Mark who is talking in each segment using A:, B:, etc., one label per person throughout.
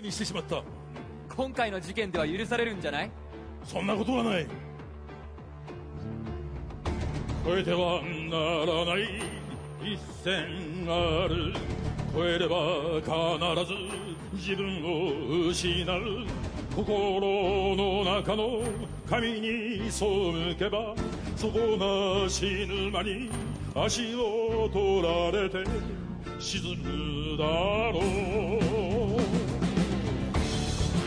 A: にしてしまった。
B: 今回の事件では許されるんじゃない？
A: そんなことはない。越えてはならない。一線ある。越えれば必ず自分を失う。心の中の神に背けば底なし沼に足を取られて沈むだろう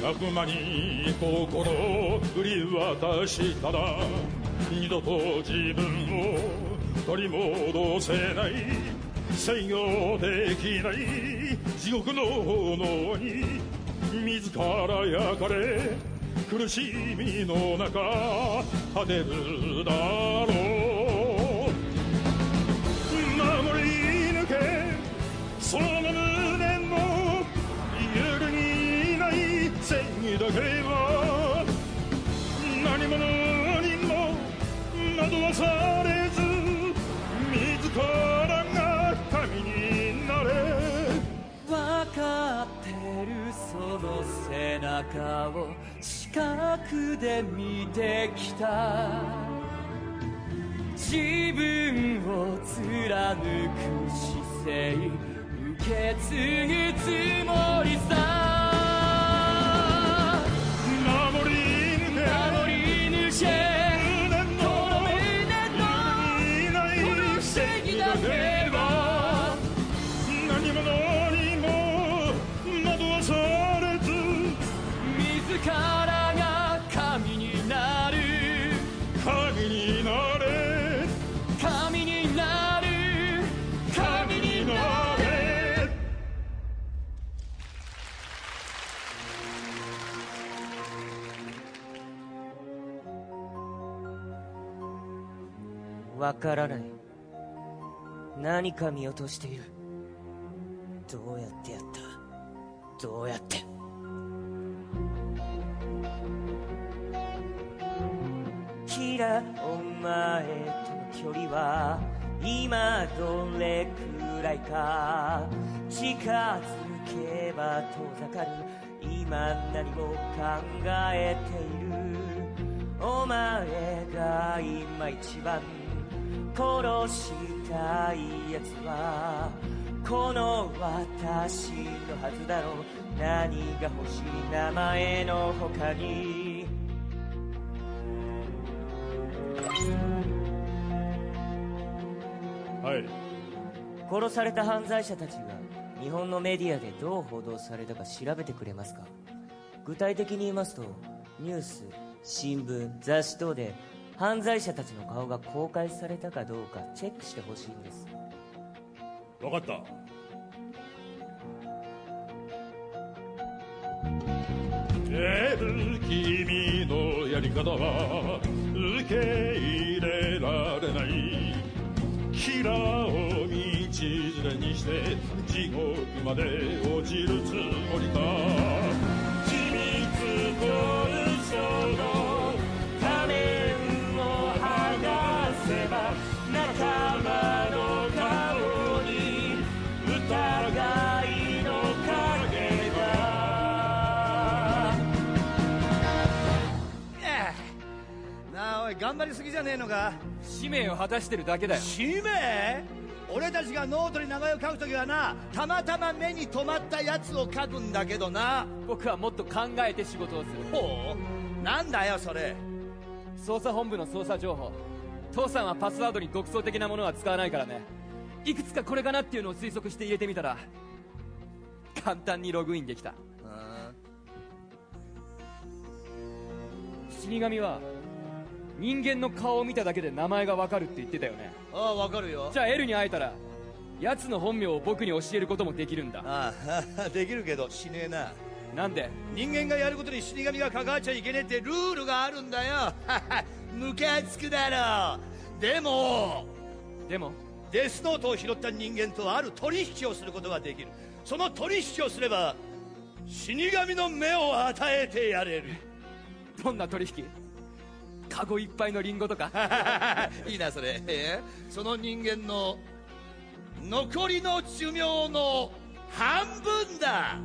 A: 悪魔に心を振り渡したら二度と自分を取り戻せない。制御できない。地獄の炎に自ら焼かれ苦しみの中果てるだろう。その
B: 背中を近くで見てきた。自分を貫く姿勢受け継ぐつもりさ。
A: 守り
B: 守り抜け。
A: 何者わ
C: からない。何か見落としている。どうやってやった？どうやって？キラお前との距離は今どれくらいか？近づけば遠ざかる。今何も考えている。お前が今一番殺したい奴はこの私のはずだろう。何が欲しい名前の他に。
A: はい。
C: 殺された犯罪者たちが日本のメディアでどう報道されたか調べてくれますか？具体的に言いますとニュース新聞雑誌等で犯罪者たちの顔が公開されたかどうかチェックしてほしいんです。
A: 分かった。える君のやり方は受け入れられない。キラーを道連れにして地獄まで落ちるつもりか。
D: 頑張りすぎじゃねえのか？
B: 使命を果たしてるだけだよ。
D: 使命？俺たちがノートに名前を書くときはなたまたま目に留まったやつを書くんだけどな。
B: 僕はもっと考えて仕事をする。
D: ほう？なんだよそれ。
B: 捜査本部の捜査情報。父さんはパスワードに独創的なものは使わないからね。いくつかこれかなっていうのを推測して入れてみたら簡単にログインできた。死神は人間の顔を見ただけで名前がわかるって言ってたよね。
D: ああわかるよ。
B: じゃあエルに会えたら奴の本名を僕に教えることもできるんだ。
D: ああ できるけどしねえな。
B: なんで？
D: 人間がやることに死神が関わっちゃいけねえってルールがあるんだよ。ムカつくだろ。でも
B: でも？
D: デスノートを拾った人間とある取引をすることができる。その取引をすれば死神の目を与えてやれる。
B: どんな取引？カゴいっぱいのリンゴとか？
D: いいなそれ。えーその人間の残りの寿命の半分だ。